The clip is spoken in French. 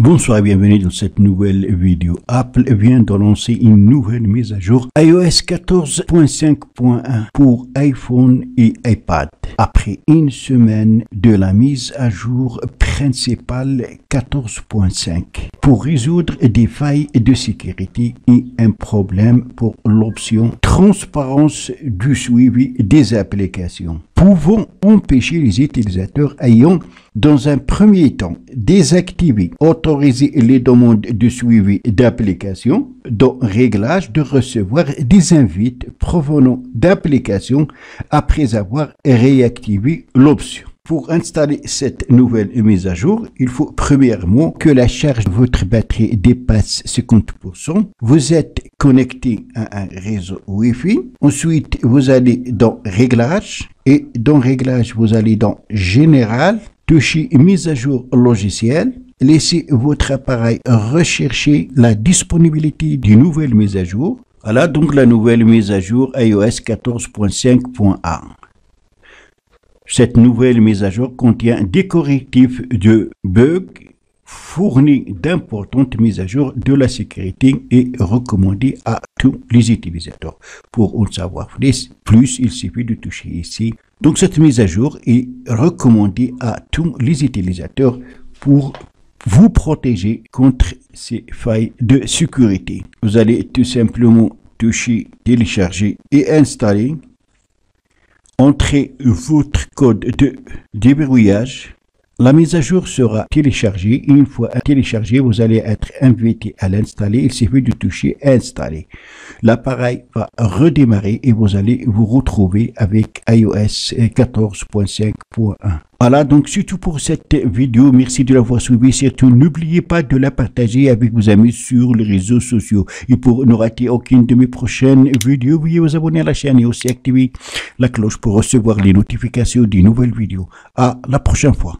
Bonsoir et bienvenue dans cette nouvelle vidéo. Apple vient de lancer une nouvelle mise à jour iOS 14.5.1 pour iPhone et iPad. Après une semaine de la mise à jour principale 14.5 pour résoudre des failles de sécurité et un problème pour l'option transparence du suivi des applications pouvons empêcher les utilisateurs ayant dans un premier temps désactivé, autoriser les demandes de suivi d'application dans réglage de recevoir des invites provenant d'applications après avoir réactivé l'option. Pour installer cette nouvelle mise à jour, il faut premièrement que la charge de votre batterie dépasse 50%. Vous êtes connecté à un réseau Wi-Fi. Ensuite, vous allez dans Réglages et dans Réglages, vous allez dans Général, touchez Mise à jour logiciel. Laissez votre appareil rechercher la disponibilité d'une nouvelle mise à jour. Voilà donc la nouvelle mise à jour iOS 14.5.1. Cette nouvelle mise à jour contient des correctifs de bugs, fournit d'importantes mises à jour de la sécurité et recommandée à tous les utilisateurs. Pour en savoir plus, plus, il suffit de toucher ici. Donc cette mise à jour est recommandée à tous les utilisateurs pour vous protéger contre ces failles de sécurité. Vous allez tout simplement toucher télécharger et installer entrez votre code de déverrouillage. La mise à jour sera téléchargée. Une fois téléchargée, vous allez être invité à l'installer. Il suffit de toucher installer. L'appareil va redémarrer et vous allez vous retrouver avec iOS 14.5.1. Voilà, donc c'est tout pour cette vidéo. Merci de l'avoir suivi. Surtout, n'oubliez pas de la partager avec vos amis sur les réseaux sociaux. Et pour ne rater aucune de mes prochaines vidéos, veuillez vous abonner à la chaîne et aussi activer la cloche pour recevoir les notifications des nouvelles vidéos. À la prochaine fois.